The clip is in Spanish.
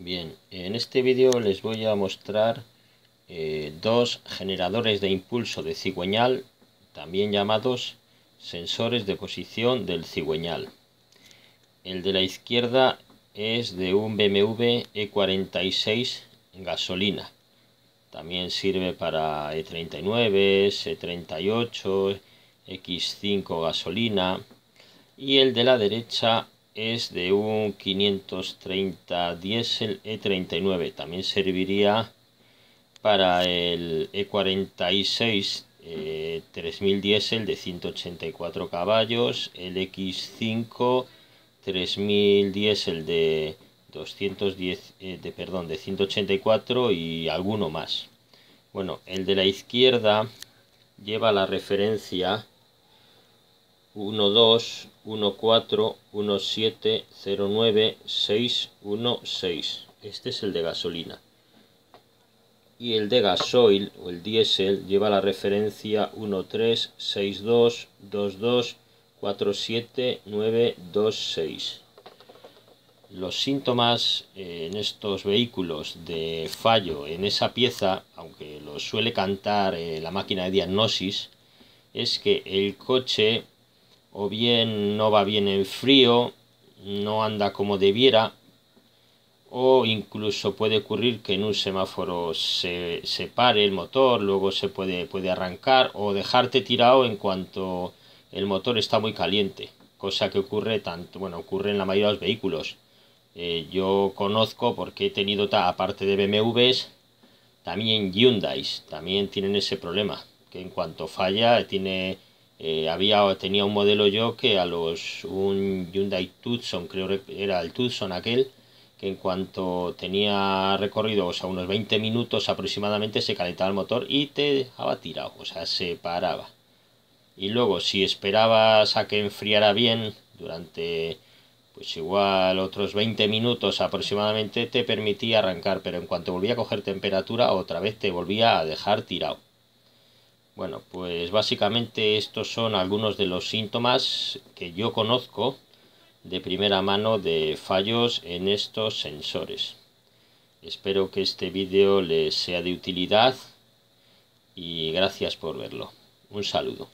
Bien, en este vídeo les voy a mostrar eh, dos generadores de impulso de cigüeñal, también llamados sensores de posición del cigüeñal. El de la izquierda es de un BMW E46 gasolina. También sirve para E39, E38, X5 gasolina. Y el de la derecha es de un 530 diésel E39. También serviría para el E46 3000 diésel de 184 caballos, el X5 3000 diésel de 210 eh, de perdón de 184 y alguno más. Bueno, el de la izquierda lleva la referencia 12 14 17 09 616. Este es el de gasolina. Y el de gasoil o el diésel lleva la referencia 13 62 22 47 926. Los síntomas en estos vehículos de fallo en esa pieza, aunque lo suele cantar eh, la máquina de diagnosis, es que el coche o bien no va bien en frío, no anda como debiera, o incluso puede ocurrir que en un semáforo se, se pare el motor, luego se puede, puede arrancar o dejarte tirado en cuanto el motor está muy caliente, cosa que ocurre tanto, bueno, ocurre en la mayoría de los vehículos. Eh, yo conozco porque he tenido, aparte de BMWs, también Hyundai, también tienen ese problema, que en cuanto falla tiene eh, había, tenía un modelo yo que a los, un Hyundai Tucson, creo que era el Tucson aquel, que en cuanto tenía recorrido, o sea, unos 20 minutos aproximadamente, se calentaba el motor y te dejaba tirado, o sea, se paraba. Y luego, si esperabas a que enfriara bien durante, pues igual otros 20 minutos aproximadamente, te permitía arrancar, pero en cuanto volvía a coger temperatura, otra vez te volvía a dejar tirado. Bueno, pues básicamente estos son algunos de los síntomas que yo conozco de primera mano de fallos en estos sensores. Espero que este vídeo les sea de utilidad y gracias por verlo. Un saludo.